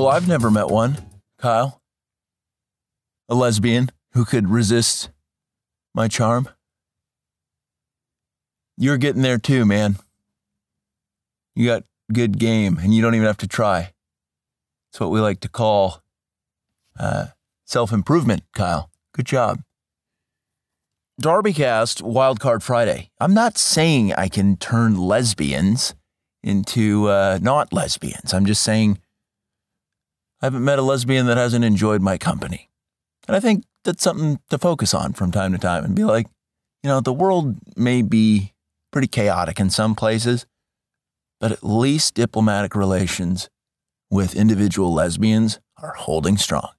Well, I've never met one, Kyle. A lesbian who could resist my charm. You're getting there too, man. You got good game, and you don't even have to try. It's what we like to call uh, self improvement, Kyle. Good job. Darbycast Wildcard Friday. I'm not saying I can turn lesbians into uh, not lesbians. I'm just saying I haven't met a lesbian that hasn't enjoyed my company. And I think that's something to focus on from time to time and be like, you know, the world may be pretty chaotic in some places, but at least diplomatic relations with individual lesbians are holding strong.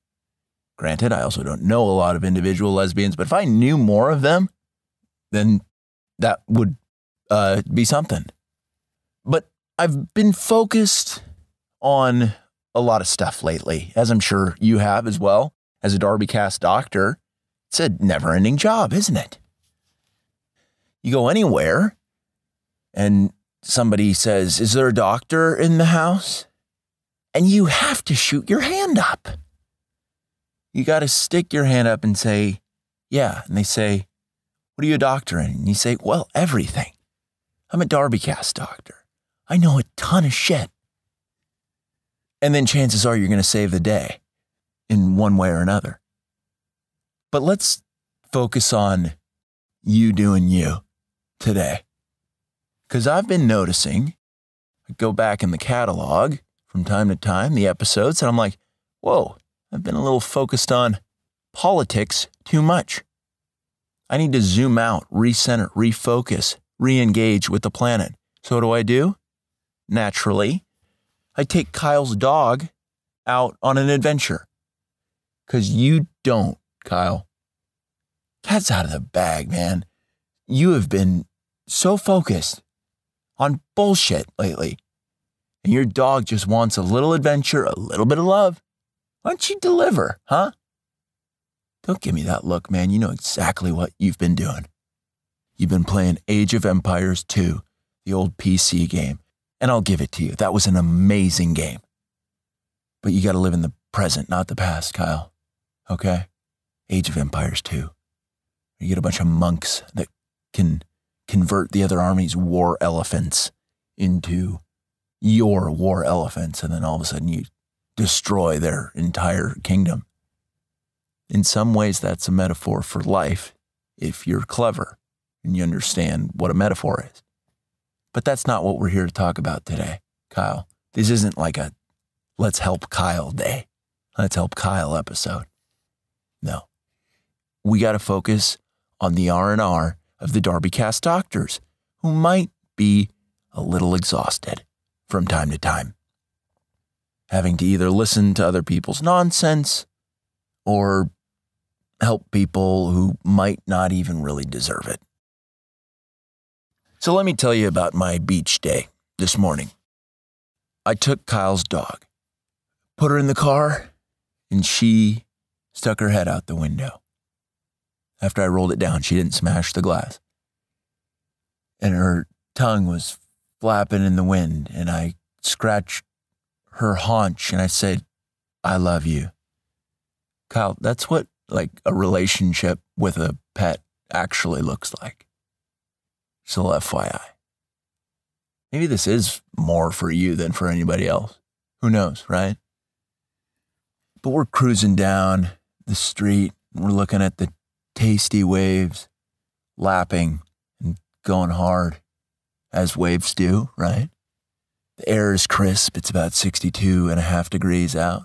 Granted, I also don't know a lot of individual lesbians, but if I knew more of them, then that would uh, be something. But I've been focused on a lot of stuff lately, as I'm sure you have as well. As a Darbycast doctor, it's a never ending job, isn't it? You go anywhere and somebody says, Is there a doctor in the house? And you have to shoot your hand up. You got to stick your hand up and say, Yeah. And they say, What are you a doctor in? And you say, Well, everything. I'm a Darbycast doctor. I know a ton of shit. And then chances are you're going to save the day in one way or another. But let's focus on you doing you today. Because I've been noticing, I go back in the catalog from time to time, the episodes, and I'm like, whoa, I've been a little focused on politics too much. I need to zoom out, recenter, refocus, re engage with the planet. So, what do I do? Naturally, I take Kyle's dog out on an adventure. Because you don't, Kyle. Cat's out of the bag, man. You have been so focused on bullshit lately. And your dog just wants a little adventure, a little bit of love. Why don't you deliver, huh? Don't give me that look, man. You know exactly what you've been doing. You've been playing Age of Empires 2, the old PC game. And I'll give it to you. That was an amazing game. But you got to live in the present, not the past, Kyle. Okay? Age of Empires 2. You get a bunch of monks that can convert the other army's war elephants into your war elephants, and then all of a sudden you destroy their entire kingdom. In some ways, that's a metaphor for life if you're clever and you understand what a metaphor is. But that's not what we're here to talk about today, Kyle. This isn't like a let's help Kyle day. Let's help Kyle episode. No. We got to focus on the R&R of the Darby Cast doctors who might be a little exhausted from time to time. Having to either listen to other people's nonsense or help people who might not even really deserve it. So let me tell you about my beach day this morning. I took Kyle's dog, put her in the car, and she stuck her head out the window. After I rolled it down, she didn't smash the glass. And her tongue was flapping in the wind, and I scratched her haunch and I said, I love you. Kyle, that's what like a relationship with a pet actually looks like. So FYI. Maybe this is more for you than for anybody else. Who knows, right? But we're cruising down the street. We're looking at the tasty waves lapping and going hard as waves do, right? The air is crisp. It's about 62 and a half degrees out,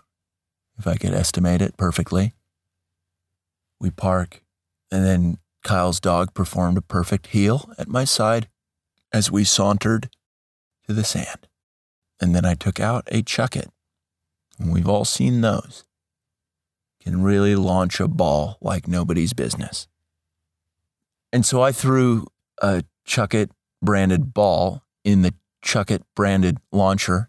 if I could estimate it perfectly. We park, and then Kyle's dog performed a perfect heel at my side as we sauntered to the sand. And then I took out a chuck it. And we've all seen those. Can really launch a ball like nobody's business. And so I threw a chuck it branded ball in the chuck it branded launcher.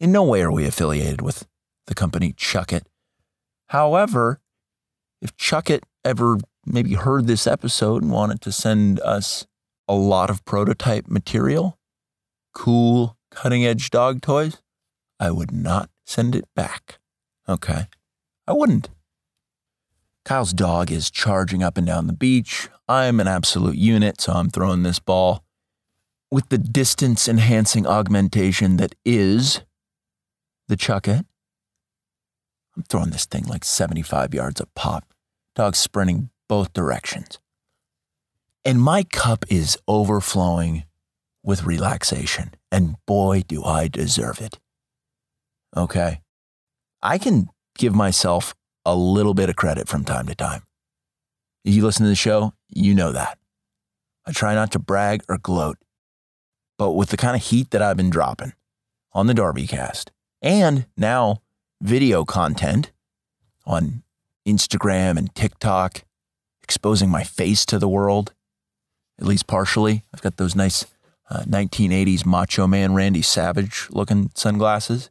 In no way are we affiliated with the company Chuck It. However, if Chuck It ever maybe heard this episode and wanted to send us a lot of prototype material, cool, cutting edge dog toys, I would not send it back. Okay. I wouldn't. Kyle's dog is charging up and down the beach. I'm an absolute unit, so I'm throwing this ball with the distance enhancing augmentation that is the chuck it. I'm throwing this thing like 75 yards a pop. Dog sprinting both directions. And my cup is overflowing with relaxation. And boy, do I deserve it. Okay. I can give myself a little bit of credit from time to time. If you listen to the show, you know that. I try not to brag or gloat, but with the kind of heat that I've been dropping on the Darby cast and now video content on Instagram and TikTok, exposing my face to the world, at least partially. I've got those nice uh, 1980s Macho Man Randy Savage looking sunglasses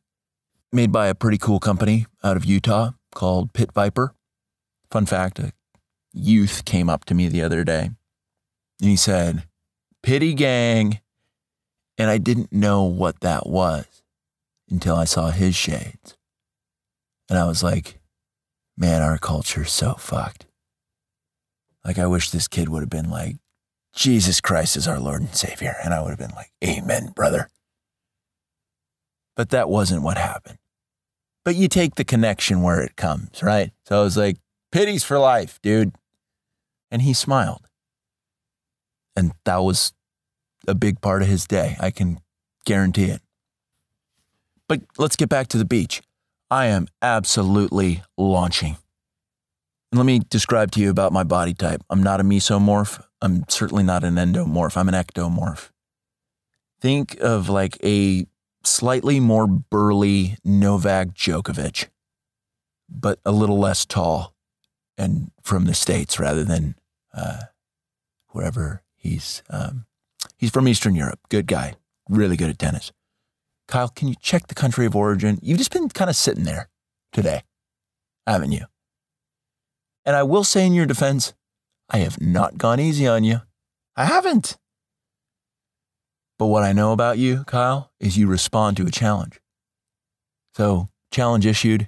made by a pretty cool company out of Utah called Pit Viper. Fun fact a youth came up to me the other day and he said, Pity Gang. And I didn't know what that was until I saw his shades. And I was like, man, our culture's so fucked. Like, I wish this kid would have been like, Jesus Christ is our Lord and Savior. And I would have been like, Amen, brother. But that wasn't what happened. But you take the connection where it comes, right? So I was like, pities for life, dude. And he smiled. And that was a big part of his day. I can guarantee it. But let's get back to the beach. I am absolutely launching. And let me describe to you about my body type. I'm not a mesomorph. I'm certainly not an endomorph. I'm an ectomorph. Think of like a slightly more burly Novak Djokovic, but a little less tall and from the States rather than uh, wherever he's. Um, he's from Eastern Europe. Good guy. Really good at tennis. Kyle, can you check the country of origin? You've just been kind of sitting there today, haven't you? And I will say in your defense, I have not gone easy on you. I haven't. But what I know about you, Kyle, is you respond to a challenge. So, challenge issued.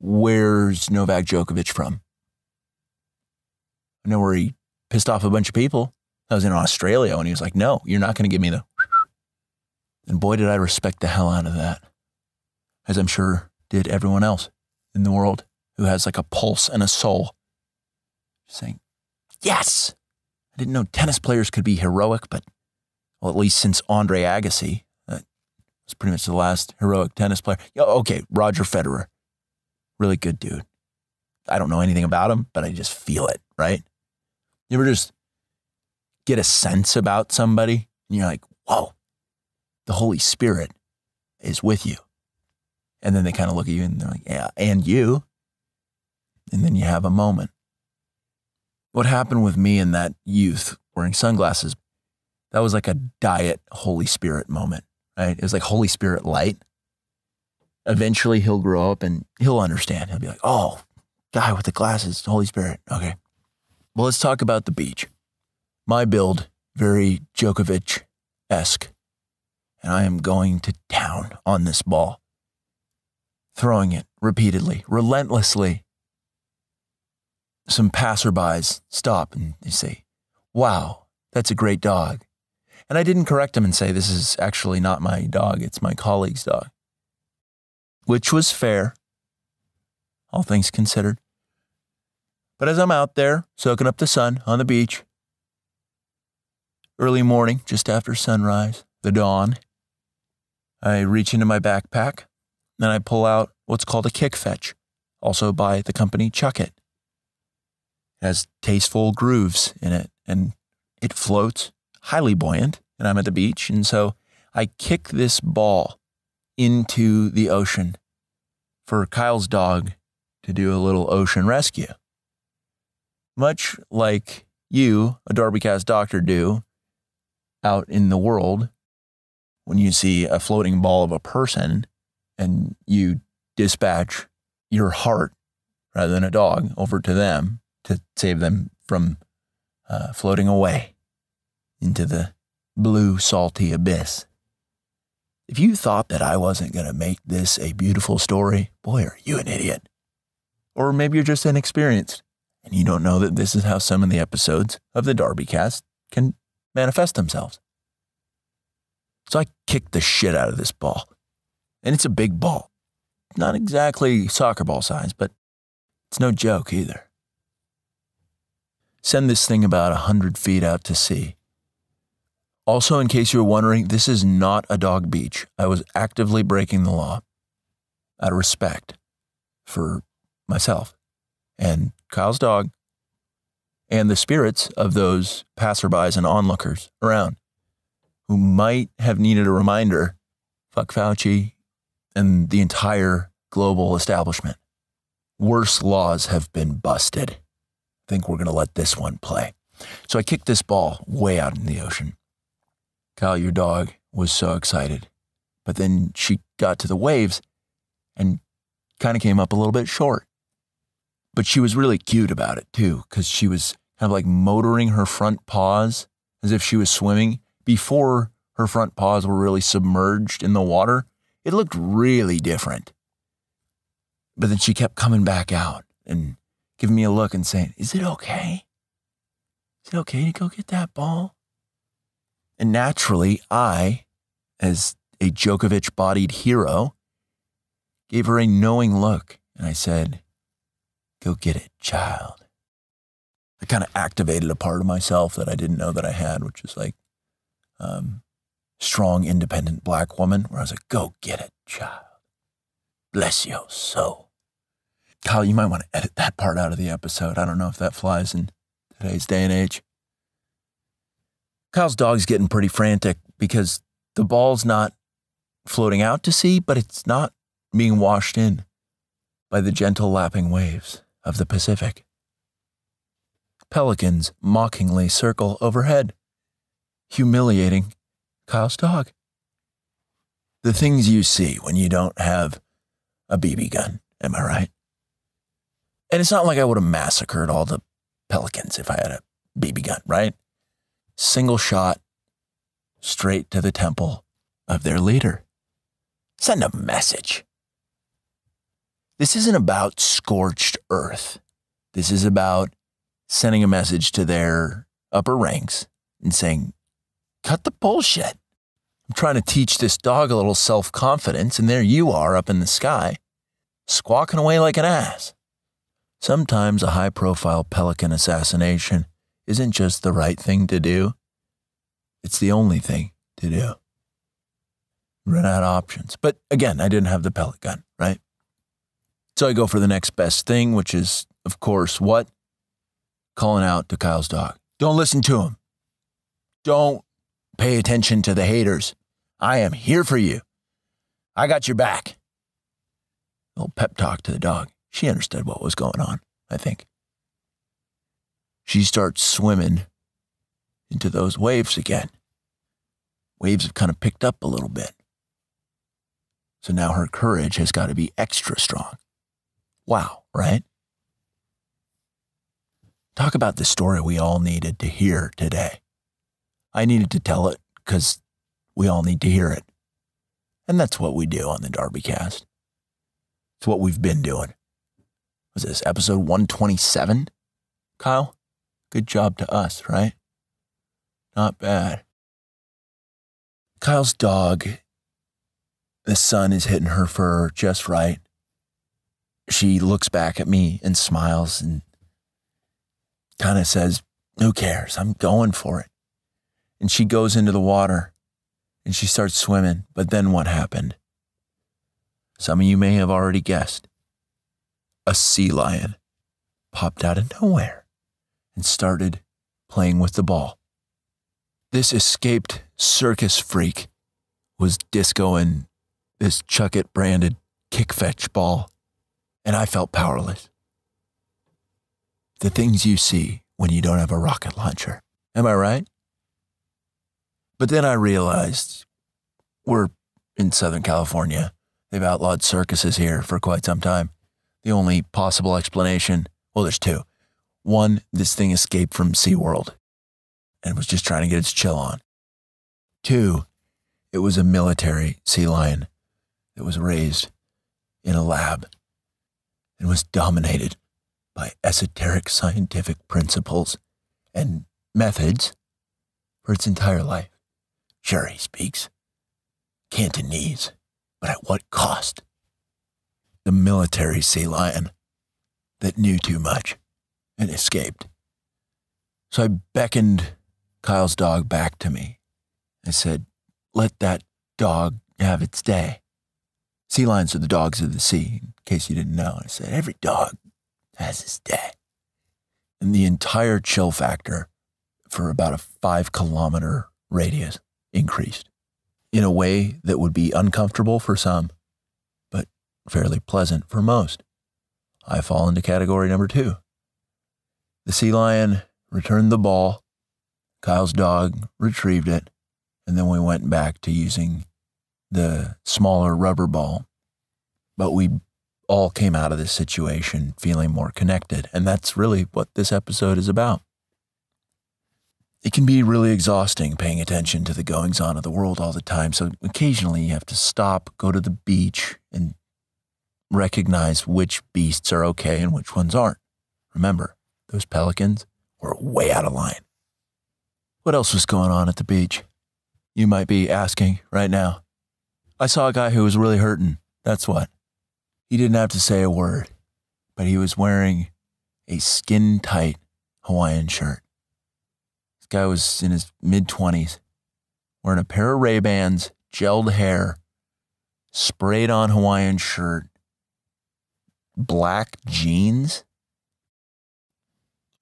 Where's Novak Djokovic from? I know where he pissed off a bunch of people. I was in Australia and he was like, no, you're not going to give me the. And boy, did I respect the hell out of that. As I'm sure did everyone else in the world who has like a pulse and a soul. Saying, yes. I didn't know tennis players could be heroic, but well, at least since Andre Agassi, that was pretty much the last heroic tennis player. Okay, Roger Federer, really good dude. I don't know anything about him, but I just feel it, right? You ever just get a sense about somebody and you're like, whoa, the Holy Spirit is with you. And then they kind of look at you and they're like, yeah, and you. And then you have a moment. What happened with me in that youth wearing sunglasses that was like a diet Holy Spirit moment, right? It was like Holy Spirit light. Eventually he'll grow up and he'll understand. He'll be like, oh, guy with the glasses, Holy Spirit. Okay. Well, let's talk about the beach. My build, very Djokovic esque. And I am going to town on this ball, throwing it repeatedly, relentlessly. Some passerbys stop and they say, Wow, that's a great dog. And I didn't correct him and say, this is actually not my dog, it's my colleague's dog, which was fair, all things considered. But as I'm out there soaking up the sun on the beach, early morning, just after sunrise, the dawn, I reach into my backpack and I pull out what's called a kick fetch, also by the company Chuck It. It has tasteful grooves in it and it floats highly buoyant and I'm at the beach. And so I kick this ball into the ocean for Kyle's dog to do a little ocean rescue. Much like you, a Darbycast doctor, do out in the world when you see a floating ball of a person and you dispatch your heart rather than a dog over to them to save them from uh, floating away into the blue, salty abyss. If you thought that I wasn't going to make this a beautiful story, boy, are you an idiot. Or maybe you're just inexperienced and you don't know that this is how some of the episodes of the Darby cast can manifest themselves. So I kicked the shit out of this ball. And it's a big ball. Not exactly soccer ball size, but it's no joke either. Send this thing about a hundred feet out to sea. Also, in case you're wondering, this is not a dog beach. I was actively breaking the law out of respect for myself and Kyle's dog and the spirits of those passerbys and onlookers around who might have needed a reminder fuck Fauci and the entire global establishment. Worse laws have been busted. I think we're going to let this one play. So I kicked this ball way out in the ocean. Kyle, your dog, was so excited. But then she got to the waves and kind of came up a little bit short. But she was really cute about it too, because she was kind of like motoring her front paws as if she was swimming before her front paws were really submerged in the water. It looked really different. But then she kept coming back out and giving me a look and saying, Is it okay? Is it okay to go get that ball? And naturally, I, as a Djokovic bodied hero, gave her a knowing look and I said, Go get it, child. I kind of activated a part of myself that I didn't know that I had, which is like um, strong, independent black woman, where I was like, go get it, child. Bless your soul. Kyle, you might want to edit that part out of the episode. I don't know if that flies in today's day and age. Kyle's dog's getting pretty frantic because the ball's not floating out to sea, but it's not being washed in by the gentle lapping waves of the Pacific. Pelicans mockingly circle overhead, humiliating Kyle's dog. The things you see when you don't have a BB gun, am I right? And it's not like I would have massacred all the pelicans if I had a BB gun, right? Single shot, straight to the temple of their leader. Send a message. This isn't about scorched earth. This is about sending a message to their upper ranks and saying, cut the bullshit. I'm trying to teach this dog a little self confidence, and there you are up in the sky, squawking away like an ass. Sometimes a high profile pelican assassination isn't just the right thing to do, it's the only thing to do. Run out of options. But again, I didn't have the pellet gun, right? So I go for the next best thing, which is, of course, what? Calling out to Kyle's dog. Don't listen to him. Don't pay attention to the haters. I am here for you. I got your back. Little pep talk to the dog. She understood what was going on, I think. She starts swimming into those waves again. Waves have kind of picked up a little bit. So now her courage has got to be extra strong. Wow, right? Talk about the story we all needed to hear today. I needed to tell it because we all need to hear it. And that's what we do on the Darby cast. It's what we've been doing. Was this episode 127? Kyle? Good job to us, right? Not bad. Kyle's dog, the sun is hitting her fur just right she looks back at me and smiles and kind of says, Who cares? I'm going for it. And she goes into the water and she starts swimming. But then what happened? Some of you may have already guessed. A sea lion popped out of nowhere and started playing with the ball. This escaped circus freak was discoing this Chuck It branded kick fetch ball and I felt powerless. The things you see when you don't have a rocket launcher. Am I right? But then I realized we're in Southern California. They've outlawed circuses here for quite some time. The only possible explanation well, there's two. One, this thing escaped from SeaWorld and was just trying to get its chill on. Two, It was a military sea lion that was raised in a lab and was dominated by esoteric scientific principles and methods for its entire life. Sure, he speaks Cantonese, but at what cost? The military sea lion that knew too much and escaped. So I beckoned Kyle's dog back to me. I said, Let that dog have its day. Sea lions are the dogs of the sea, in case you didn't know. I said, Every dog has his day. And the entire chill factor for about a five kilometer radius increased in a way that would be uncomfortable for some, but fairly pleasant for most. I fall into category number two. The sea lion returned the ball. Kyle's dog retrieved it. And then we went back to using the smaller rubber ball. But we all came out of this situation feeling more connected. And that's really what this episode is about. It can be really exhausting paying attention to the goings on of the world all the time. So occasionally you have to stop, go to the beach, and recognize which beasts are okay and which ones aren't. Remember, those pelicans were way out of line. What else was going on at the beach? You might be asking right now. I saw a guy who was really hurting. That's what. He didn't have to say a word, but he was wearing a skin tight Hawaiian shirt. Guy was in his mid 20s, wearing a pair of Ray-Bans, gelled hair, sprayed on Hawaiian shirt, black jeans.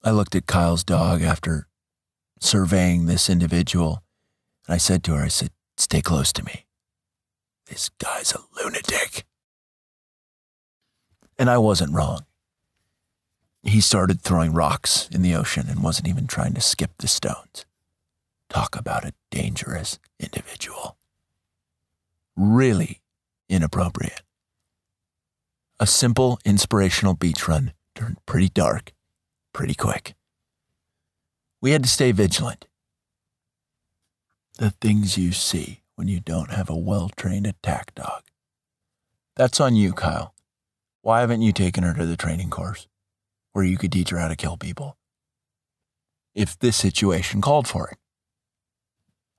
I looked at Kyle's dog after surveying this individual, and I said to her, I said, stay close to me. This guy's a lunatic. And I wasn't wrong. He started throwing rocks in the ocean and wasn't even trying to skip the stones. Talk about a dangerous individual. Really inappropriate. A simple, inspirational beach run turned pretty dark pretty quick. We had to stay vigilant. The things you see when you don't have a well trained attack dog. That's on you, Kyle. Why haven't you taken her to the training course where you could teach her how to kill people? If this situation called for it.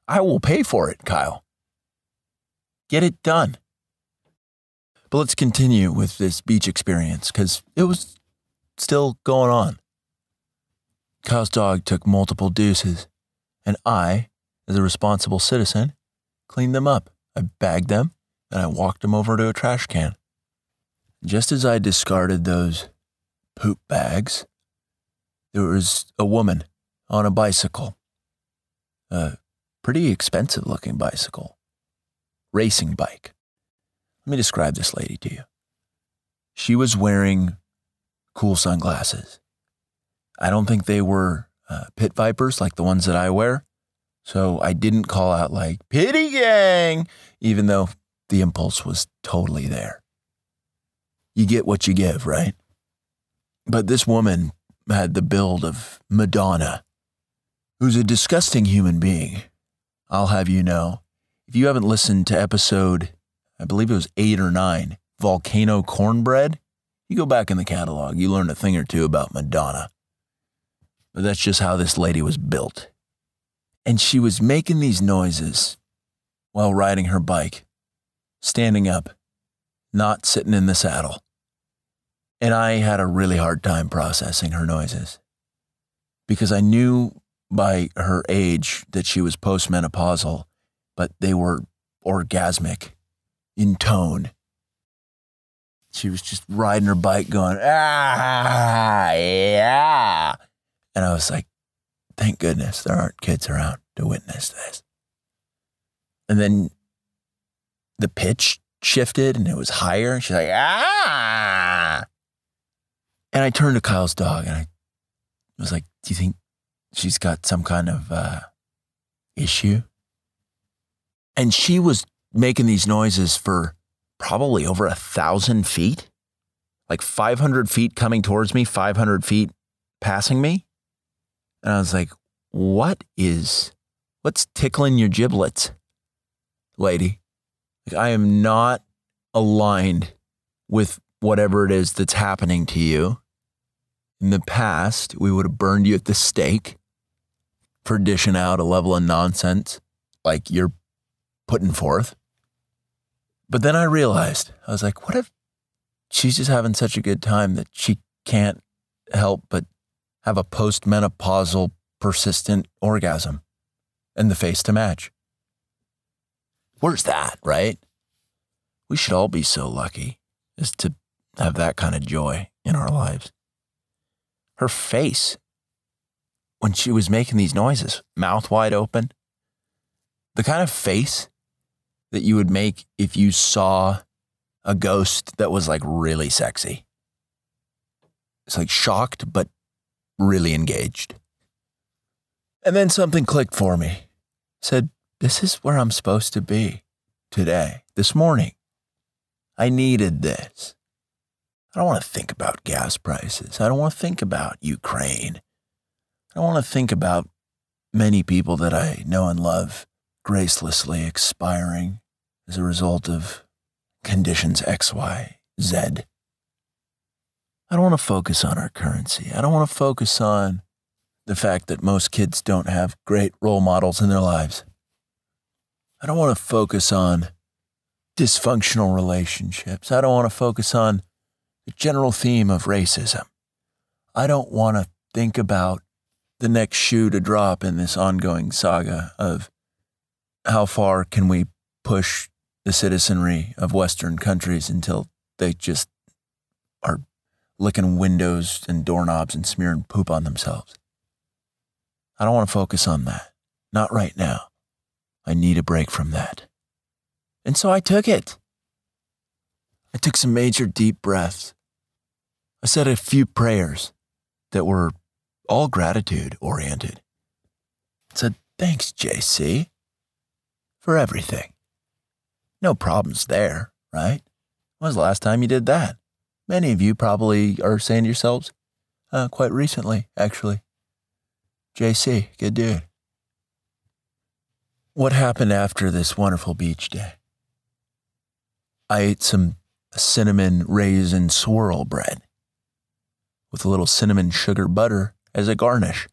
I will pay for it, Kyle. Get it done. But let's continue with this beach experience because it was still going on. Kyle's dog took multiple deuces, and I, as a responsible citizen, cleaned them up. I bagged them and I walked them over to a trash can. Just as I discarded those poop bags, there was a woman on a bicycle, a pretty expensive looking bicycle, racing bike. Let me describe this lady to you. She was wearing cool sunglasses. I don't think they were uh, pit vipers like the ones that I wear. So I didn't call out like pity gang, even though the impulse was totally there. You get what you give, right? But this woman had the build of Madonna, who's a disgusting human being. I'll have you know. If you haven't listened to episode I believe it was eight or nine, Volcano Cornbread. You go back in the catalog, you learn a thing or two about Madonna. But that's just how this lady was built. And she was making these noises while riding her bike, standing up, not sitting in the saddle. And I had a really hard time processing her noises because I knew by her age that she was postmenopausal, but they were orgasmic in tone. She was just riding her bike going, ah, yeah. And I was like, thank goodness there aren't kids around to witness this. And then the pitch shifted and it was higher. She's like, ah. And I turned to Kyle's dog and I was like, do you think she's got some kind of uh, issue? And she was making these noises for probably over a thousand feet, like 500 feet coming towards me, 500 feet passing me. And I was like, what is, what's tickling your giblets? lady. Like, I am not aligned with whatever it is that's happening to you. In the past, we would have burned you at the stake for dishing out a level of nonsense like you're putting forth. But then I realized, I was like, what if she's just having such a good time that she can't help but have a postmenopausal persistent orgasm and the face to match? Where's that, right? We should all be so lucky as to have that kind of joy in our lives. Her face, when she was making these noises, mouth wide open, the kind of face that you would make if you saw a ghost that was like really sexy. It's like shocked, but really engaged. And then something clicked for me. Said, This is where I'm supposed to be today, this morning. I needed this. I don't want to think about gas prices. I don't want to think about Ukraine. I don't want to think about many people that I know and love gracelessly expiring as a result of conditions X, Y, Z. I don't want to focus on our currency. I don't want to focus on the fact that most kids don't have great role models in their lives. I don't want to focus on dysfunctional relationships. I don't want to focus on the general theme of racism. I don't want to think about the next shoe to drop in this ongoing saga of how far can we push the citizenry of Western countries until they just are licking windows and doorknobs and smearing poop on themselves. I don't want to focus on that. Not right now. I need a break from that. And so I took it. I took some major deep breaths. I said a few prayers that were all gratitude oriented. I said, Thanks, JC, for everything. No problems there, right? When was the last time you did that? Many of you probably are saying to yourselves, uh, quite recently, actually. JC, good dude. What happened after this wonderful beach day? I ate some cinnamon raisin swirl bread with a little cinnamon sugar butter as a garnish.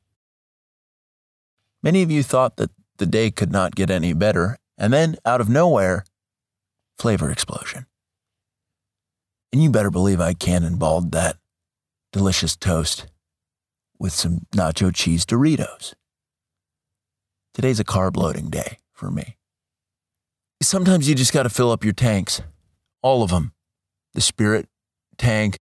Many of you thought that the day could not get any better, and then out of nowhere, flavor explosion. And you better believe I cannonballed that delicious toast with some nacho cheese Doritos. Today's a carb loading day for me. Sometimes you just got to fill up your tanks all of them the spirit tank,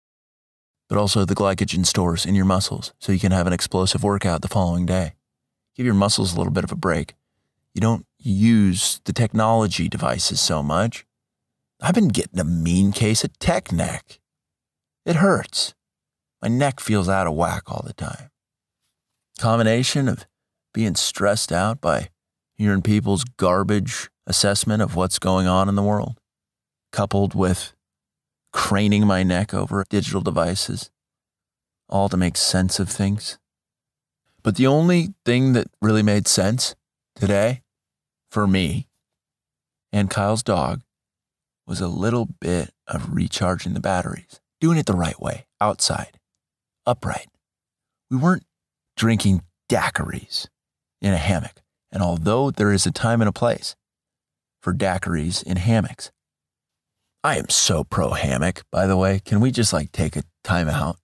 but also the glycogen stores in your muscles so you can have an explosive workout the following day. Give your muscles a little bit of a break. You don't use the technology devices so much. I've been getting a mean case of tech neck. It hurts. My neck feels out of whack all the time. Combination of being stressed out by hearing people's garbage assessment of what's going on in the world coupled with craning my neck over digital devices, all to make sense of things. But the only thing that really made sense today for me and Kyle's dog was a little bit of recharging the batteries, doing it the right way, outside, upright. We weren't drinking daiquiris in a hammock. And although there is a time and a place for daiquiris in hammocks, I am so pro hammock, by the way. Can we just like take a time out?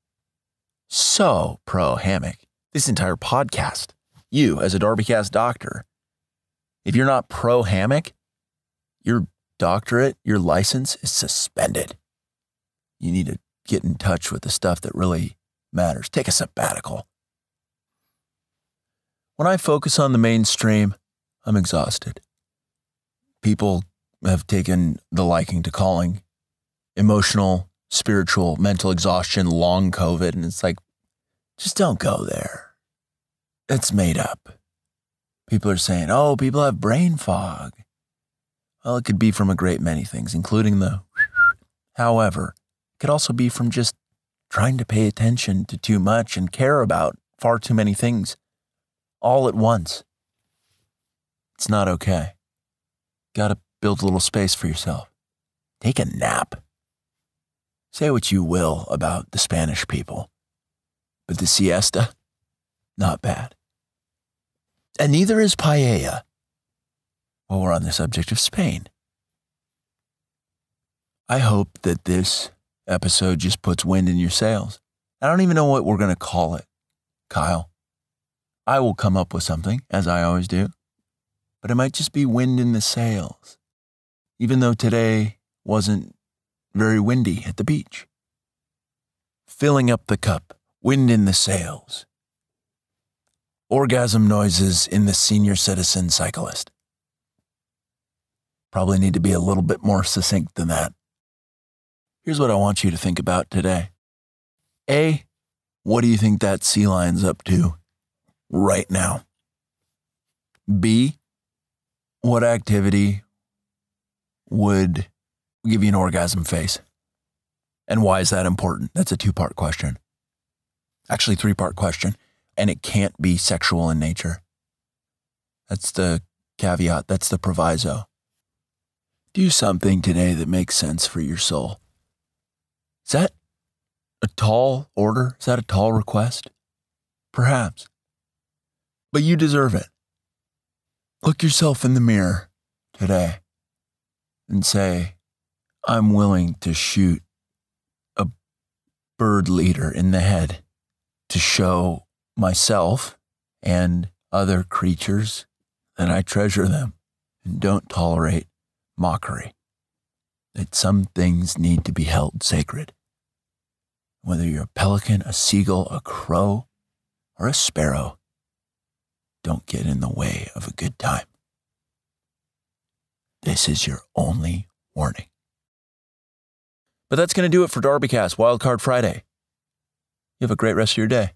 So pro hammock. This entire podcast, you as a Darbycast doctor, if you're not pro hammock, your doctorate, your license is suspended. You need to get in touch with the stuff that really matters. Take a sabbatical. When I focus on the mainstream, I'm exhausted. People have taken the liking to calling emotional, spiritual, mental exhaustion long COVID. And it's like, just don't go there. It's made up. People are saying, oh, people have brain fog. Well, it could be from a great many things, including the. However, it could also be from just trying to pay attention to too much and care about far too many things all at once. It's not okay. Got to build a little space for yourself. Take a nap. Say what you will about the Spanish people, but the siesta, not bad. And neither is paella. While we're on the subject of Spain, I hope that this episode just puts wind in your sails. I don't even know what we're going to call it, Kyle. I will come up with something, as I always do, but it might just be wind in the sails, even though today wasn't very windy at the beach. Filling up the cup, wind in the sails. Orgasm noises in the senior citizen cyclist. Probably need to be a little bit more succinct than that. Here's what I want you to think about today. A, what do you think that sea lion's up to right now? B, what activity would give you an orgasm face? And why is that important? That's a two part question. Actually, three part question. And it can't be sexual in nature. That's the caveat, that's the proviso. Do something today that makes sense for your soul. Is that a tall order? Is that a tall request? Perhaps. But you deserve it. Look yourself in the mirror today and say, I'm willing to shoot a bird leader in the head to show myself and other creatures that I treasure them and don't tolerate mockery. That some things need to be held sacred. Whether you're a pelican, a seagull, a crow, or a sparrow, don't get in the way of a good time. This is your only warning. But that's going to do it for DarbyCast Wildcard Friday. You have a great rest of your day.